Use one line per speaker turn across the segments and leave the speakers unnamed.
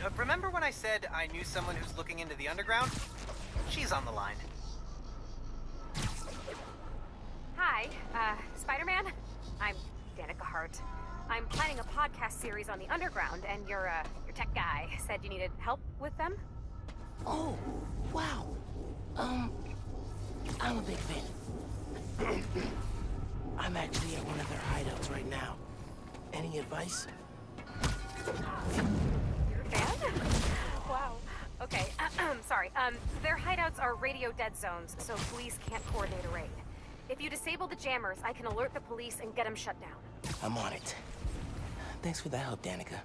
Miles? Uh, remember when I said I knew someone who's looking into the underground? She's on the line.
Hi, uh, Spider-Man? I'm Danika Hart. I'm planning a podcast series on the underground, and your, uh, your tech guy said you needed help with them?
Oh, wow. Um, I'm a big fan. I'm actually at one of their hideouts right now. Any advice?
You're a fan? wow. Okay, sorry. Um, their hideouts are radio dead zones, so police can't coordinate a raid. If you disable the jammers, I can alert the police and get them shut down.
I'm on it. Thanks for the help, Danika.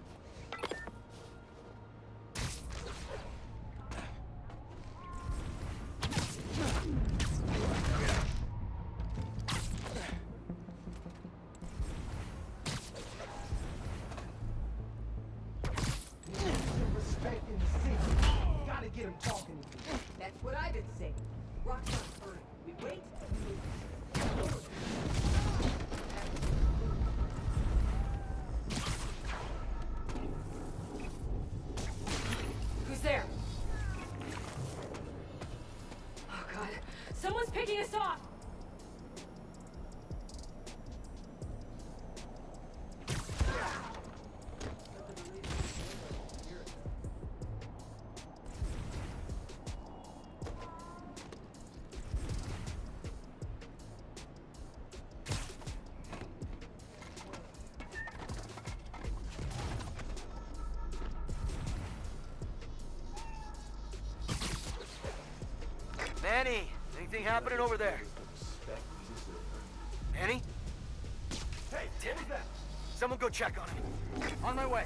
Manny, anything happening over there? Manny? Hey, Tim! Someone go check on him. On my way.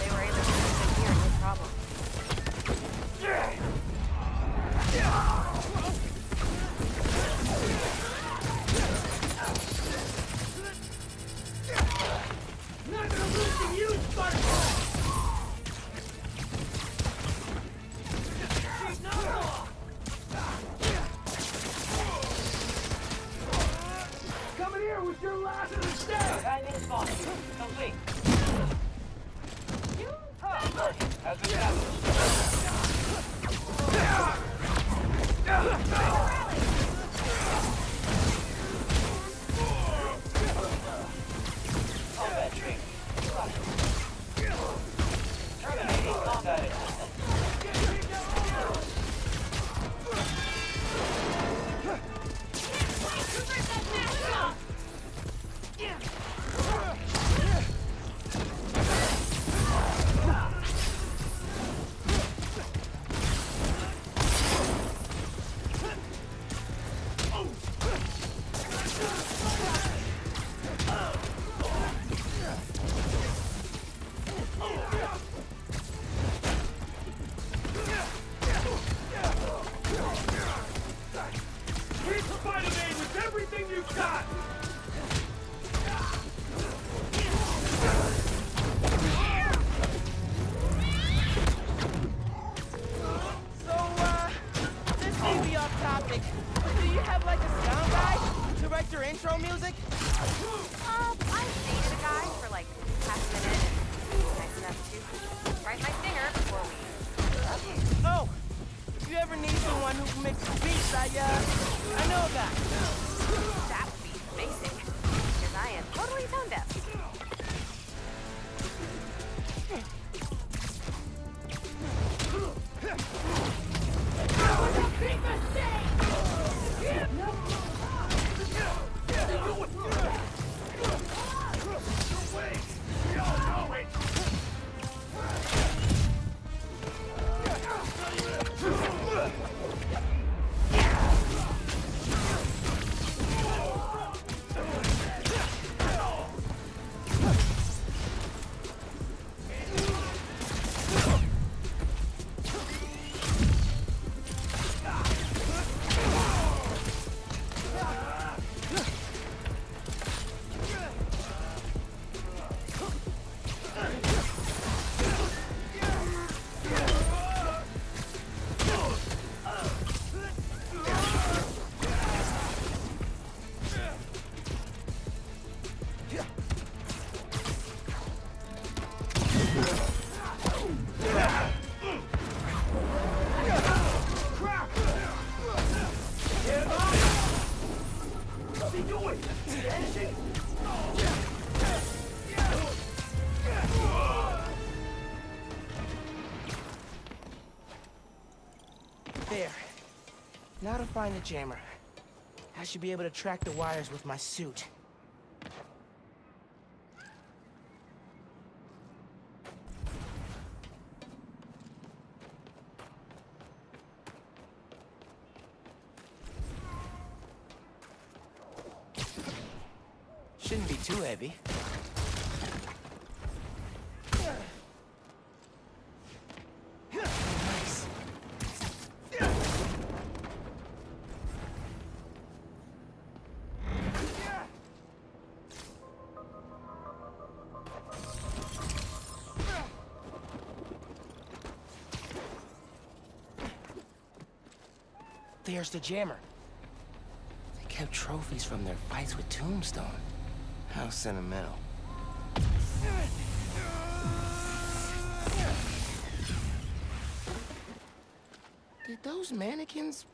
Now to find the jammer. I should be able to track the wires with my suit. Shouldn't be too heavy. There's the jammer. They kept trophies from their fights with Tombstone. How sentimental. Did those mannequins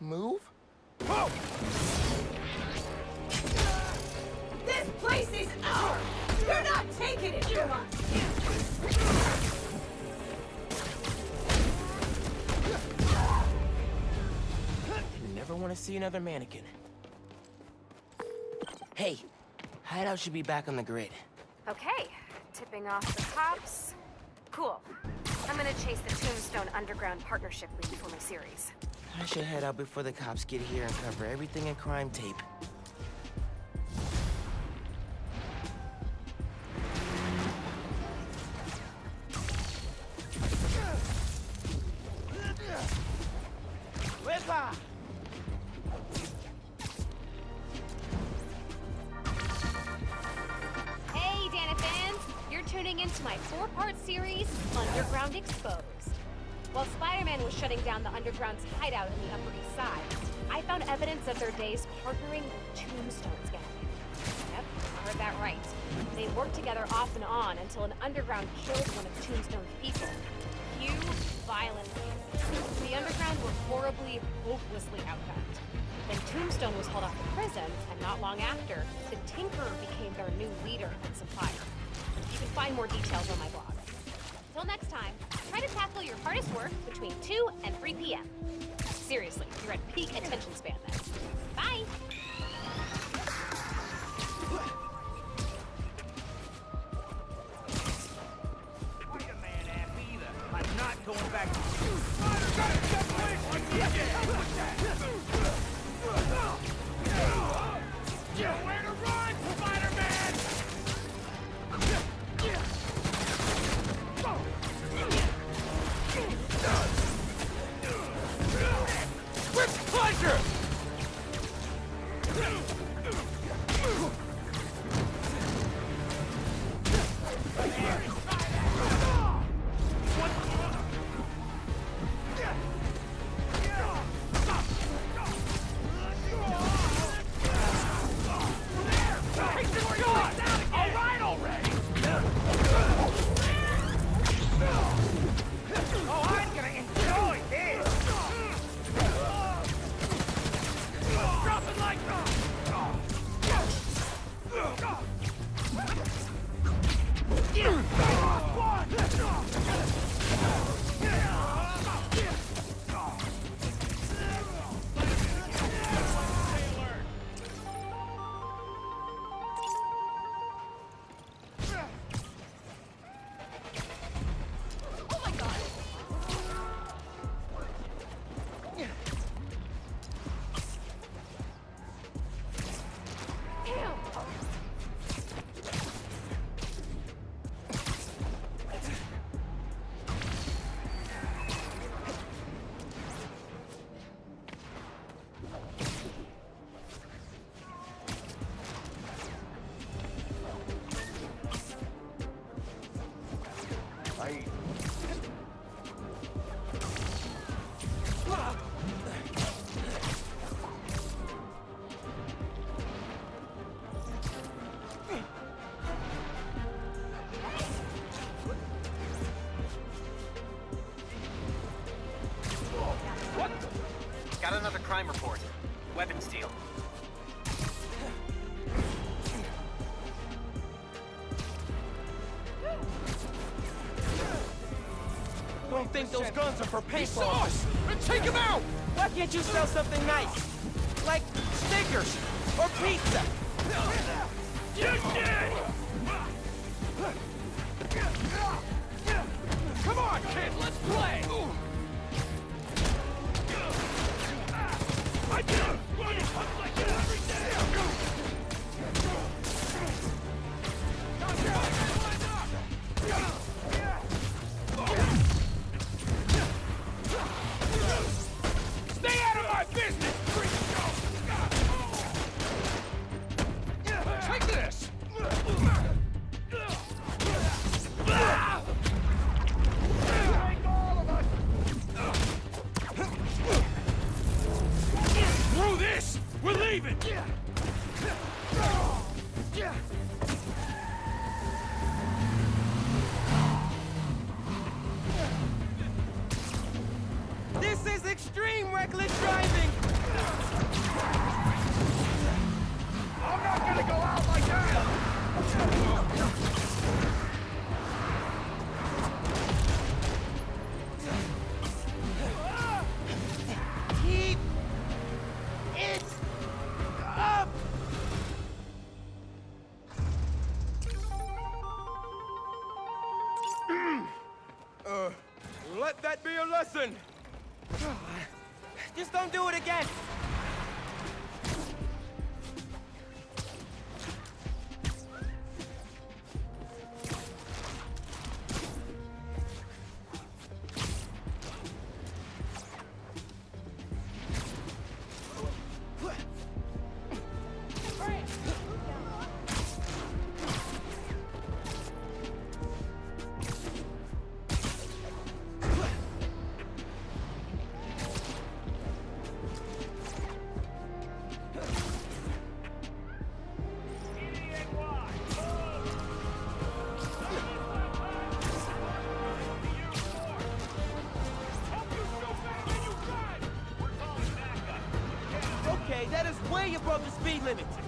move? Oh!
This place is ours! You're not taking it from us!
Never want to see another mannequin. Hey, hideout should be back on the grid.
Okay, tipping off the cops. Cool. I'm gonna chase the Tombstone Underground Partnership lead for my series.
I should head out before the cops get here and cover everything in crime tape.
Four-part series, Underground Exposed. While Spider-Man was shutting down the Underground's hideout in the Upper East Side, I found evidence of their days partnering with Tombstone's gang. Yep, you heard that right. They worked together off and on until an Underground killed one of Tombstone's people. Hugh violently. The Underground were horribly, hopelessly outgunned. Then Tombstone was hauled off to prison, and not long after, the Tinkerer became their new leader and supplier. You can find more details on my blog. Till next time, try to tackle your hardest work between 2 and 3 p.m. Seriously, you're at peak attention span then. Bye!
Either. I'm not going back to
Weapon steal. Don't
think those guns are for paintball.
And take them out!
Why can't you sell something nice? Like sneakers or pizza?
You did! Come on, kid, let's play! We're leaving!
Lesson! Just don't do it again! Way above the speed limit.